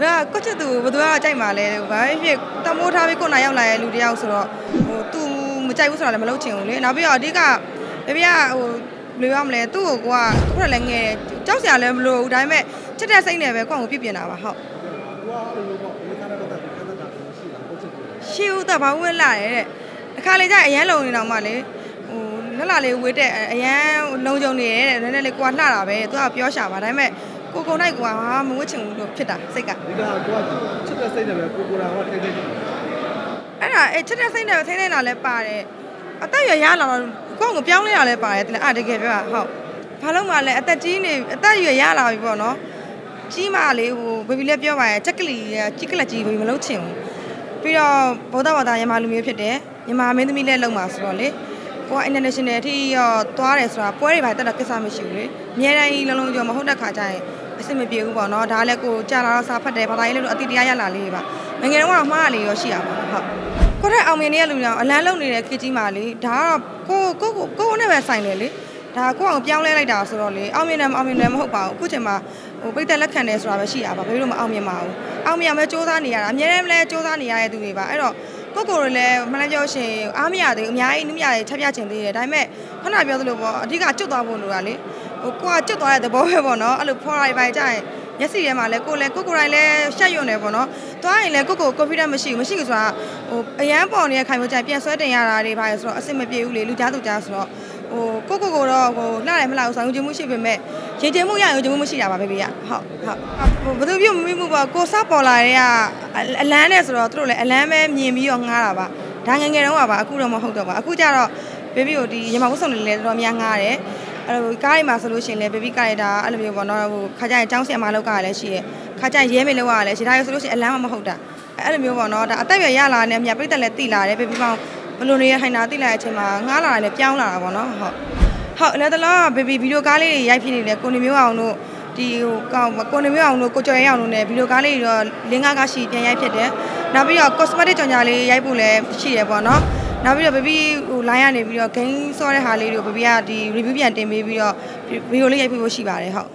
ဒါကကိုချစ်သူဘယ်သူကကြိုက်မှာလဲဘာဖြစ်တမိုးထားပြီးကိုနာရောက်လာတဲ့လူတယောက်ဆိုတော့ဟိုသူမကြိုက်ဘူးဆိုတာလည်းမလုပ်ချင်ဘူးလေနောက်ပြီးတော့အဓိကဘေဘီကဟိုဘယ်လိုရမလဲသူ့ကိုကခုနလည်းငယ်တယ်ကြောက်စရာလည်းမလိုဘူးဒါပေမဲ့ချစ်တဲ့စိတ်နဲ့ပဲကိုယ့်ကိုပြစ်ပြင်တာပါဟုတ်သူကအဲ့လိုပေါ့ဒီခါတော့တက်ပြီးခက်တာရှိတာကိုချစ်သူရှီဦးတော့ဘာဝင်လာတယ်တဲ့အခါလေးကျအရန်လုံနေတော့မှလေဟိုလက်လာလေးဝေးတဲ့အရန်လုံကြုံနေတယ်တဲ့နည်းနည်းလေးကိုကလှတာပဲသူကပြောရှာပါဒါပေမဲ့ ကိုကိုနိုင်ကဟာမဝတ်ချင်ဘူးလို့ဖြစ်တာစိတ်ကဒီကကိုကချစ်တဲ့စိတ်နဲ့ပဲကိုကိုရာကထိတ်ထိတ်နေအဲ့ဒါအဲ့ချက်တဲ့စိတ်နဲ့ထိန်းနေတာလည်းပါတယ်အသက်ရရလာတော့ကိုယ့်ကိုပြောင်းလဲရလဲပါတယ်တဲ့အဲ့တကယ်ပြောတာဟုတ်ဘာလို့မှလဲအသက်ကြီးနေအသက်ရရလာပြီပေါ့နော်ကြီးမလေးဟိုဘေဘီလည်းပြောပါရဲ့ချက်ကလီကြီးကလက်ကြီးဘေဘီမလုပ်ချင်ဘူးပြီးတော့ဗုဒ္ဓဘာသာယမလူမျိုးဖြစ်တယ်ယမမင်းသမီးလည်းလုံမှာဆိုတော့လေကိုက international အထိရောသွားတယ်ဆိုတာပွဲတွေပါတက်တာကိစ္စမရှိဘူးလေအများတိုင်းလုံးလုံးကြောမဟုတ်တဲ့ခါကျရင် အဆင်မပြေဘူးပေါ့နော်ဒါလည်းကိုကြာလာတော့စာဖတ်တယ်ဘာသာရေးလို့အတိတရားရလာလေးပါငငယ်တော့ကတော့မှားရလေးရောရှိရပါတော့ဟုတ်ကိုတဲ့အောင်မြင်နေတဲ့လူများအလန်းလုံးနေတဲ့ခေတ်ကြီးမှာလေဒါကတော့ကိုကိုကိုကိုနဲ့ပဲဆိုင်တယ်လေဒါကိုအောင်ပြောင်းလဲလိုက်တာဆိုတော့လေအောင်မြင်တယ်မအောင်မြင်တယ်မဟုတ်ပါဘူးအခုချိန်မှာဟိုပိတ်သက်လက်ခံတယ်ဆိုတာပဲရှိရပါဘာလို့မအောင်မြင်ပါဘူးအောင်မြင်အောင်ပဲစူးစမ်းနေရတာအများနဲ့လည်းစူးစမ်းနေရတဲ့သူတွေပါအဲ့တော့ ကိုကိုတွေလည်းမလည်းပြောရှင်အားမရသေးဘူးအများကြီးနုမရတွေချက်ပြချင်သေးတယ်ဒါပေမဲ့ခုနပြောသလိုပေါ့အဓိကကျွတ်သွားဖို့လိုတာလေဟိုကိုကကျွတ်သွားတဲ့သဘောပဲပေါ့နော်အဲ့လိုဖော်ရိုက်ပိုင်ကြရင် မျက်စိထဲမှာလည်းကိုလည်းကိုကိုတိုင်းလည်းရှက်ရွံ့နေပေါ့နော်။သွားရင်လည်းကိုကို confidence မရှိဘူးမရှိဘူးဆိုတာဟိုအရန်ပေါ်နေတဲ့ခိုင်မိုးကြိုင်ပြန်ဆွဲတင်ရတာတွေပါလေဆိုတော့အဆင်မပြေဘူးလေလူကြားသူကြားဆိုတော့ဟိုကိုကိုကိုတော့ဟိုလှတယ်မလှဘူးဆောင်ရွက်မှုရှိပေမဲ့ရင်ကျင်မှုရရင်ကျင်မှုမရှိတာပါပဲဘေးကဟုတ်ဟုတ်ဟိုဘယ်သူပြုတ်မမိမှုပေါ့ကိုစပေါ်လာတဲ့ကအလန်းနဲ့ဆိုတော့သူတို့လည်းအလန်းပဲမြင်ပြီးတော့ငားတာပါဒါငယ်ငယ်တုန်းကပါအခုတော့မဟုတ်တော့ပါအခုကျတော့ဘေဘီကိုဒီရမဝတ်ဆောင်လေးလည်းတော်တော်များငားတယ် အဲ့လိုကားတွေမှာဆိုလို့ရှိရင်လည်းဘေဘီကားရတာအဲ့လိုမျိုးပေါ့နော်ဟိုခါကျရင်ចောင်းဆင်မလောက်ကလည်းရှိရခါကျရင်ရဲမေလောက်ကလည်းရှိဒါရဆိုလို့ရှိရင်အလန်းမဟုတ်တာအဲ့လိုမျိုးပေါ့နော်ဒါအသက်ရရလာတဲ့မြတ်ပြိတက်လည်းတိလာတယ်ဘေဘီမောင်ဘလို့နေရဟိုင်နာတိလာတဲ့အချိန်မှာငားလာတယ်လည်းပြောင်းလာတာပေါ့နော်ဟုတ်ဟုတ်လည်းတလားဘေဘီဗီဒီယိုကားလေးတွေရိုက်ဖြစ်နေတယ်ကိုနေမျိုးအောင်တို့ဒီဟိုကောင်ကိုနေမျိုးအောင်တို့ကိုကျော်ရဲအောင်တို့ ਨੇ ဗီဒီယိုကားလေးတွေတော့လင်းကားကားရှိပြန်ရိုက်ဖြစ်တယ်နောက်ပြီးတော့ cosmetic ကြော်ညာလေးရိုက်ဖို့လည်းရှိတယ်ပေါ့နော် နောက်ပြီးတော့ baby ဟို line ကနေပြီးတော့ gain ဆော့တဲ့ဟာလေးတွေကို baby ကဒီ review ပြန်တင်ပေးပြီးတော့ video လေးရိုက်ဖို့ရှိပါတယ်ဟုတ်